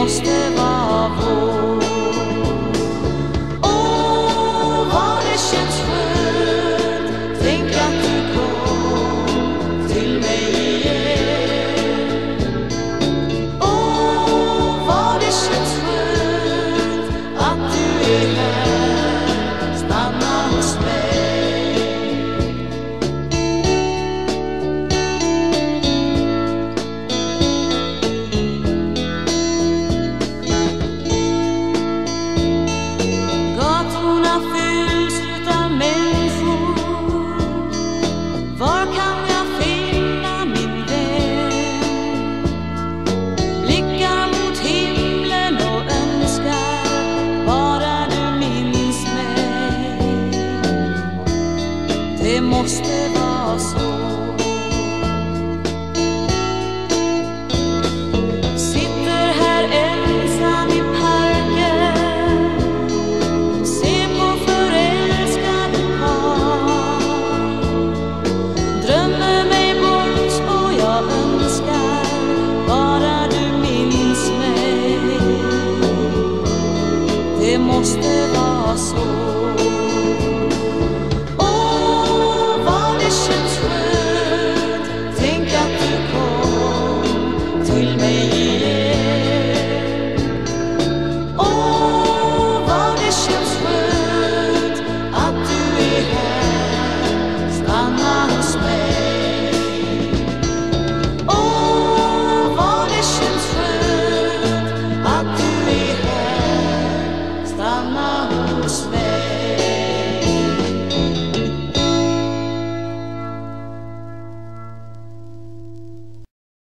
moste va Det måste vara så.